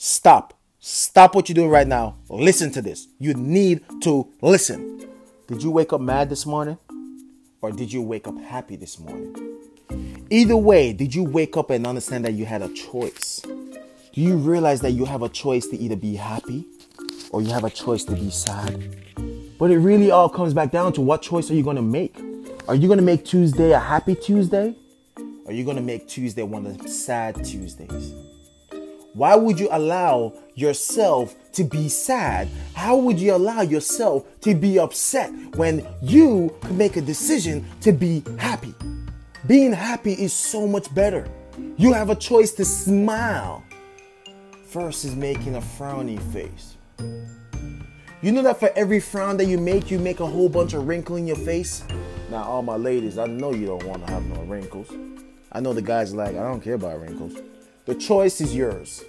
Stop. Stop what you're doing right now. Listen to this. You need to listen. Did you wake up mad this morning? Or did you wake up happy this morning? Either way, did you wake up and understand that you had a choice? Do you realize that you have a choice to either be happy or you have a choice to be sad? But it really all comes back down to what choice are you going to make? Are you going to make Tuesday a happy Tuesday? Or are you going to make Tuesday one of the sad Tuesdays? Why would you allow yourself to be sad? How would you allow yourself to be upset when you could make a decision to be happy? Being happy is so much better. You have a choice to smile versus making a frowny face. You know that for every frown that you make, you make a whole bunch of wrinkle in your face? Now, all my ladies, I know you don't want to have no wrinkles. I know the guys like, I don't care about wrinkles. The choice is yours.